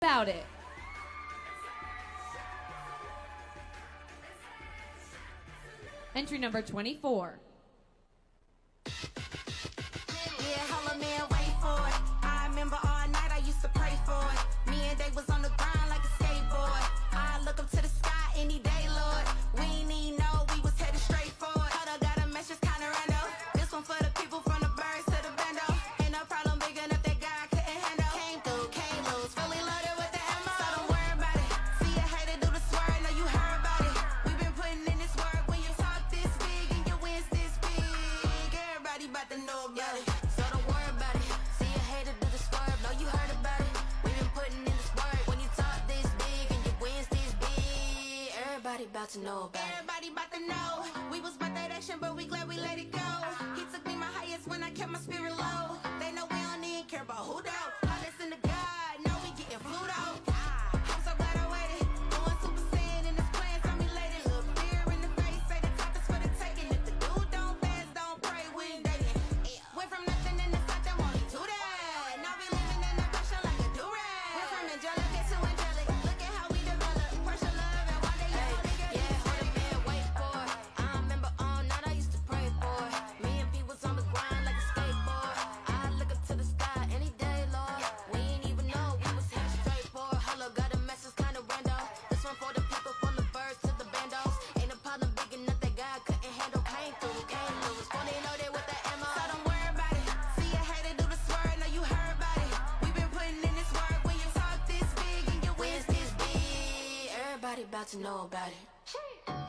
about it. Entry number 24. about to know about yeah. it. So don't worry about it. See a hater do the swerve. Know you heard about it. we been putting in this work. When you talk this big and your wins this big, everybody about to know about everybody it. Everybody about to know. We was about that action, but we glad we let it go. He took me my highest when I kept my spirit low. They know we don't even care about who though. about to know about it.